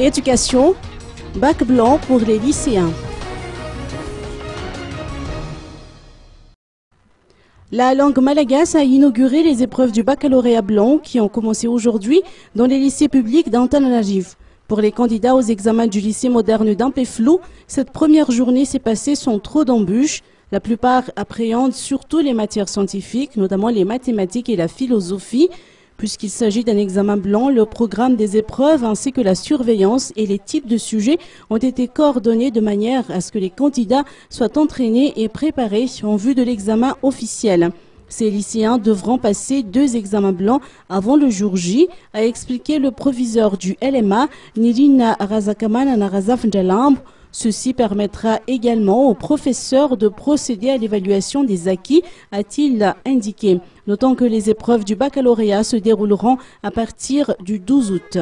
Éducation, bac blanc pour les lycéens. La langue malagasse a inauguré les épreuves du baccalauréat blanc qui ont commencé aujourd'hui dans les lycées publics d'Antananarive. Pour les candidats aux examens du lycée moderne d'Ampeflou, cette première journée s'est passée sans trop d'embûches. La plupart appréhendent surtout les matières scientifiques, notamment les mathématiques et la philosophie. Puisqu'il s'agit d'un examen blanc, le programme des épreuves ainsi que la surveillance et les types de sujets ont été coordonnés de manière à ce que les candidats soient entraînés et préparés en vue de l'examen officiel. Ces lycéens devront passer deux examens blancs avant le jour J, a expliqué le proviseur du LMA, Nirina Razakaman. Ceci permettra également aux professeurs de procéder à l'évaluation des acquis, a-t-il indiqué. Notant que les épreuves du baccalauréat se dérouleront à partir du 12 août.